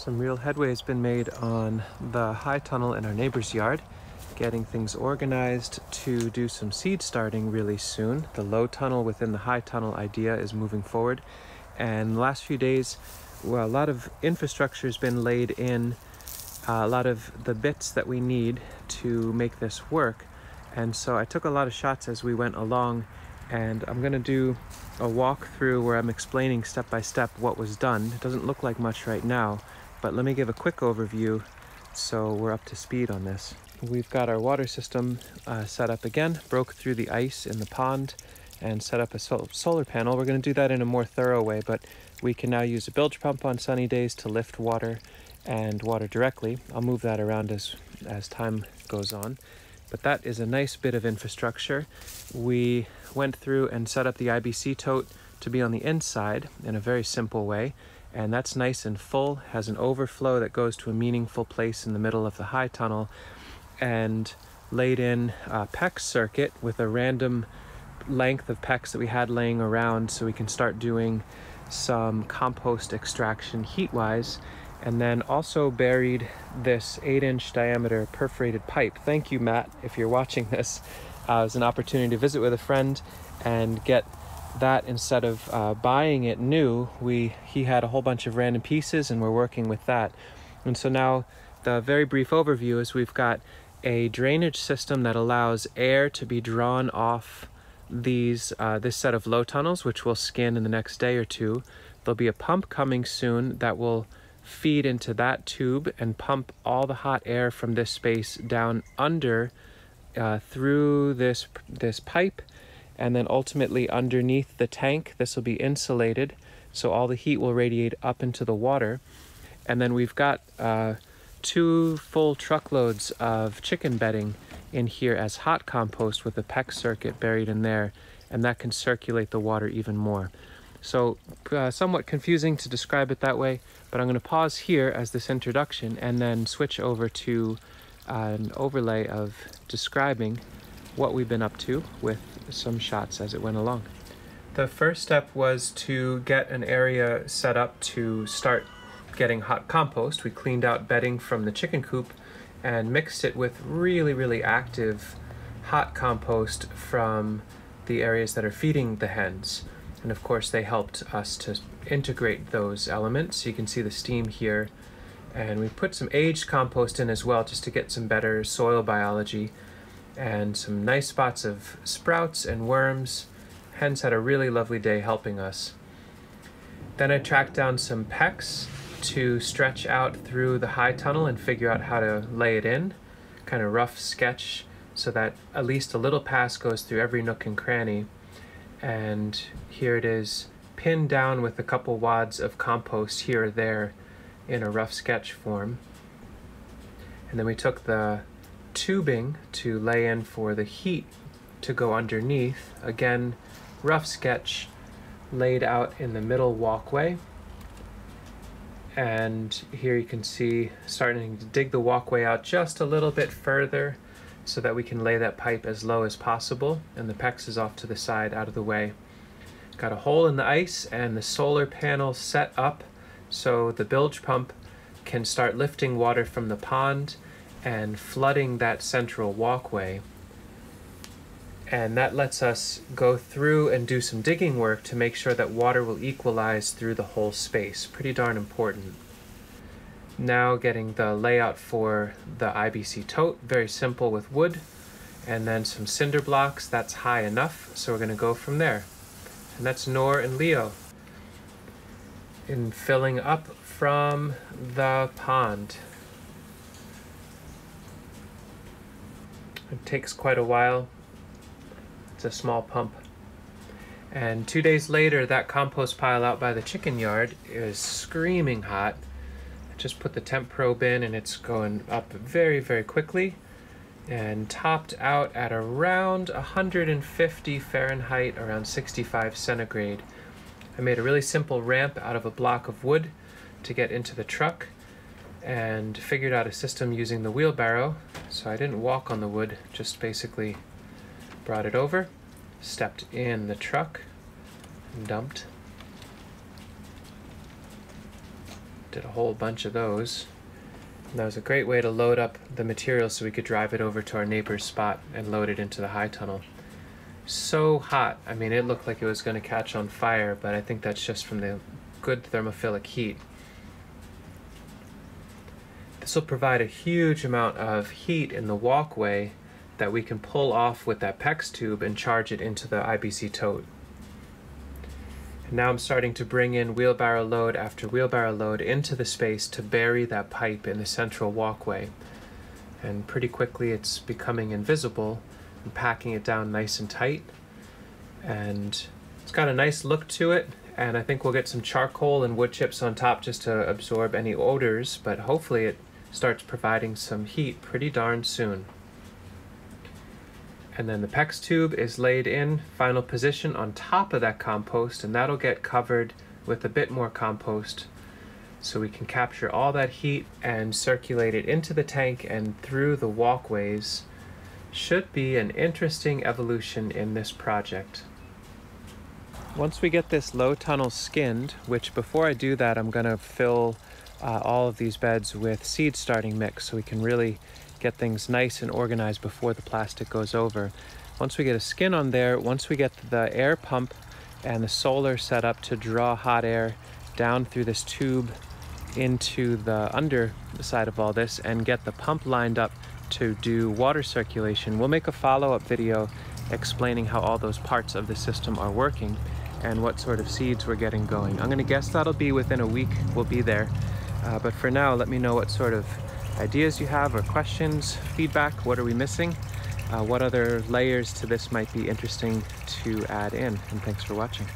Some real headway has been made on the high tunnel in our neighbor's yard, getting things organized to do some seed starting really soon. The low tunnel within the high tunnel idea is moving forward. And the last few days, well, a lot of infrastructure has been laid in, uh, a lot of the bits that we need to make this work. And so I took a lot of shots as we went along and I'm gonna do a walkthrough where I'm explaining step by step what was done. It doesn't look like much right now, but let me give a quick overview so we're up to speed on this. We've got our water system uh, set up again, broke through the ice in the pond and set up a sol solar panel. We're going to do that in a more thorough way, but we can now use a bilge pump on sunny days to lift water and water directly. I'll move that around as, as time goes on. But that is a nice bit of infrastructure. We went through and set up the IBC tote to be on the inside in a very simple way and that's nice and full, has an overflow that goes to a meaningful place in the middle of the high tunnel, and laid in a PEX circuit with a random length of PEX that we had laying around so we can start doing some compost extraction heat-wise, and then also buried this 8-inch diameter perforated pipe. Thank you, Matt, if you're watching this. Uh, it was an opportunity to visit with a friend and get that instead of uh, buying it new, we he had a whole bunch of random pieces and we're working with that. And so now the very brief overview is we've got a drainage system that allows air to be drawn off these uh, this set of low tunnels, which we'll scan in the next day or two. There'll be a pump coming soon that will feed into that tube and pump all the hot air from this space down under uh, through this this pipe and then ultimately underneath the tank this will be insulated so all the heat will radiate up into the water and then we've got uh, two full truckloads of chicken bedding in here as hot compost with a PEX circuit buried in there and that can circulate the water even more. So uh, somewhat confusing to describe it that way, but I'm going to pause here as this introduction and then switch over to uh, an overlay of describing what we've been up to with some shots as it went along. The first step was to get an area set up to start getting hot compost. We cleaned out bedding from the chicken coop and mixed it with really, really active hot compost from the areas that are feeding the hens. And of course, they helped us to integrate those elements. You can see the steam here. And we put some aged compost in as well just to get some better soil biology and some nice spots of sprouts and worms. Hens had a really lovely day helping us. Then I tracked down some PEX to stretch out through the high tunnel and figure out how to lay it in. Kind of rough sketch so that at least a little pass goes through every nook and cranny. And here it is pinned down with a couple wads of compost here or there in a rough sketch form. And then we took the tubing to lay in for the heat to go underneath. Again, rough sketch laid out in the middle walkway. And here you can see starting to dig the walkway out just a little bit further so that we can lay that pipe as low as possible. And the PEX is off to the side out of the way. Got a hole in the ice and the solar panel set up so the bilge pump can start lifting water from the pond and flooding that central walkway. And that lets us go through and do some digging work to make sure that water will equalize through the whole space. Pretty darn important. Now getting the layout for the IBC tote, very simple with wood, and then some cinder blocks, that's high enough, so we're gonna go from there. And that's Nor and Leo. In filling up from the pond. It takes quite a while. It's a small pump. And two days later, that compost pile out by the chicken yard is screaming hot. I just put the temp probe in and it's going up very, very quickly and topped out at around 150 Fahrenheit, around 65 centigrade. I made a really simple ramp out of a block of wood to get into the truck and figured out a system using the wheelbarrow. So I didn't walk on the wood, just basically brought it over, stepped in the truck, dumped. Did a whole bunch of those. And that was a great way to load up the material so we could drive it over to our neighbor's spot and load it into the high tunnel. So hot. I mean, it looked like it was going to catch on fire, but I think that's just from the good thermophilic heat. This will provide a huge amount of heat in the walkway that we can pull off with that PEX tube and charge it into the IBC tote. And now I'm starting to bring in wheelbarrow load after wheelbarrow load into the space to bury that pipe in the central walkway. And pretty quickly it's becoming invisible and packing it down nice and tight. And it's got a nice look to it and I think we'll get some charcoal and wood chips on top just to absorb any odors, but hopefully it starts providing some heat pretty darn soon. And then the PEX tube is laid in final position on top of that compost and that'll get covered with a bit more compost so we can capture all that heat and circulate it into the tank and through the walkways. Should be an interesting evolution in this project. Once we get this low tunnel skinned, which before I do that, I'm gonna fill uh, all of these beds with seed starting mix so we can really get things nice and organized before the plastic goes over. Once we get a skin on there, once we get the air pump and the solar set up to draw hot air down through this tube into the underside of all this and get the pump lined up to do water circulation. We'll make a follow-up video explaining how all those parts of the system are working and what sort of seeds we're getting going. I'm gonna guess that'll be within a week, we'll be there. Uh, but for now, let me know what sort of ideas you have or questions, feedback, what are we missing? Uh, what other layers to this might be interesting to add in? And thanks for watching.